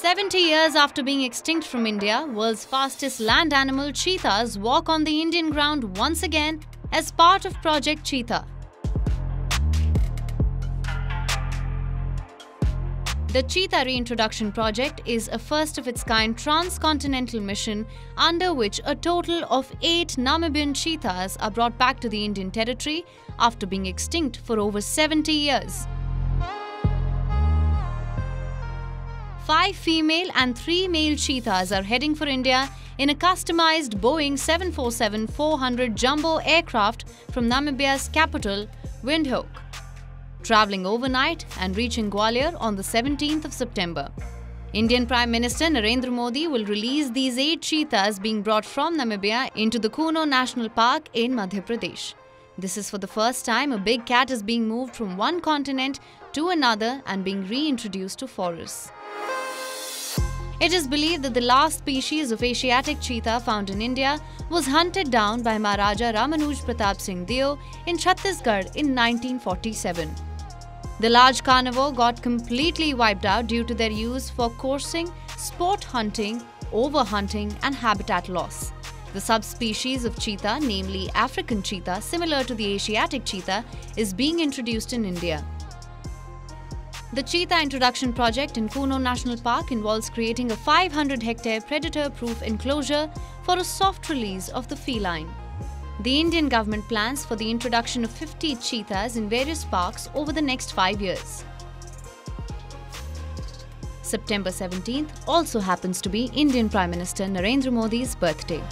70 years after being extinct from India, world's fastest land animal cheetahs walk on the Indian ground once again as part of Project Cheetah. The Cheetah Reintroduction Project is a first of its kind transcontinental mission under which a total of eight Namibian cheetahs are brought back to the Indian territory after being extinct for over 70 years. Five female and three male cheetahs are heading for India in a customized Boeing 747-400 jumbo aircraft from Namibia's capital, Windhoek, traveling overnight and reaching Gwalior on the 17th of September. Indian Prime Minister Narendra Modi will release these eight cheetahs being brought from Namibia into the Kuno National Park in Madhya Pradesh. This is for the first time a big cat is being moved from one continent to another and being reintroduced to forests. It is believed that the last species of Asiatic cheetah found in India was hunted down by Maharaja Ramanuj Pratap Singh Deo in Chhattisgarh in 1947. The large carnivore got completely wiped out due to their use for coursing, sport hunting, overhunting, and habitat loss. The subspecies of cheetah, namely African cheetah, similar to the Asiatic cheetah, is being introduced in India. The Cheetah Introduction Project in Kuno National Park involves creating a 500 hectare predator proof enclosure for a soft release of the feline. The Indian government plans for the introduction of 50 cheetahs in various parks over the next five years. September 17th also happens to be Indian Prime Minister Narendra Modi's birthday.